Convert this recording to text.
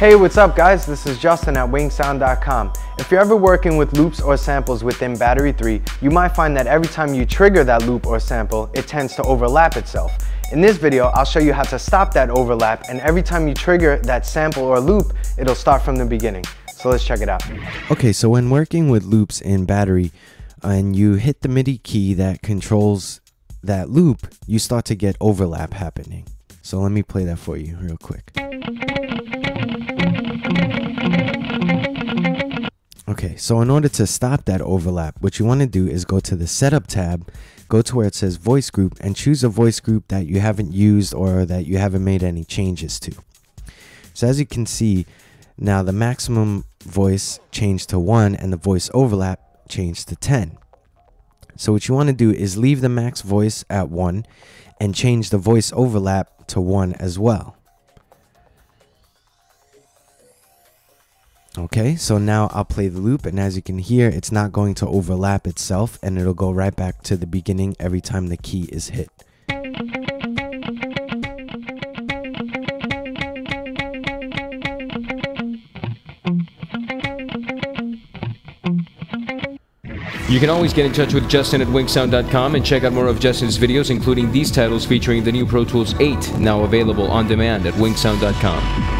Hey, what's up guys? This is Justin at winksound.com. If you're ever working with loops or samples within Battery 3, you might find that every time you trigger that loop or sample, it tends to overlap itself. In this video, I'll show you how to stop that overlap and every time you trigger that sample or loop, it'll start from the beginning. So let's check it out. Okay, so when working with loops in Battery and you hit the MIDI key that controls that loop, you start to get overlap happening. So let me play that for you real quick. Okay, so in order to stop that overlap, what you want to do is go to the setup tab, go to where it says voice group and choose a voice group that you haven't used or that you haven't made any changes to. So as you can see, now the maximum voice changed to 1 and the voice overlap changed to 10. So what you want to do is leave the max voice at 1 and change the voice overlap to 1 as well. Okay, so now I'll play the loop and as you can hear, it's not going to overlap itself and it'll go right back to the beginning every time the key is hit. You can always get in touch with Justin at winksound.com and check out more of Justin's videos, including these titles featuring the new Pro Tools 8, now available on demand at winksound.com.